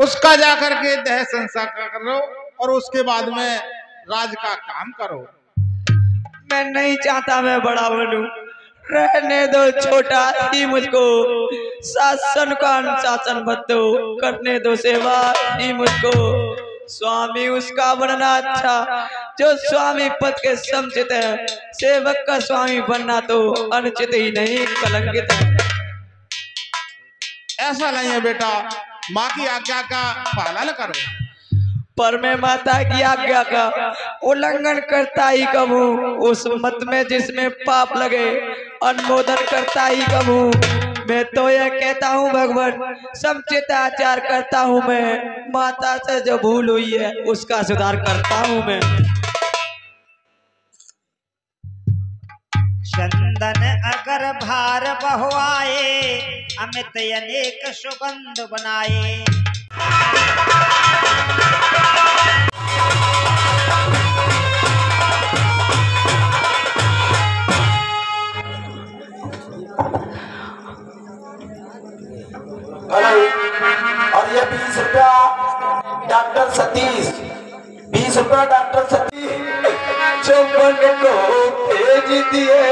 उसका जाकर के देह संसार करो और उसके बाद में राज का काम करो। मैं नहीं चाहता मैं बड़ा बनूं। रहने दो छोटा ही मुझको। शासन का अनुशासन मत दो करने दो सेवा ही मुझको। स्वामी उसका बनना अच्छा। जो स्वामी पद के समझते है सेवक का स्वामी बनना तो अनुचित ही नहीं कलंकित है। ऐसा नहीं है बेटा। माँ की आज्ञा का पालन करो। पर मैं माता की आज्ञा का उल्लंघन करता ही कब उस मत में जिसमें पाप लगे, अनुमोदन करता ही कब मैं तो यह कहता हूँ, भगवान, समुचित आचार करता हूँ मैं। माता से जो भूल हुई है, उसका सुधार करता हूँ मैं। चंदन अगर भार बहुआए अमित अनेक सुगंध बनाए। और ये बीस रुपया डॉक्टर सतीश बीस रुपया डॉक्टर सतीश। चुम्बन को भेज दिए।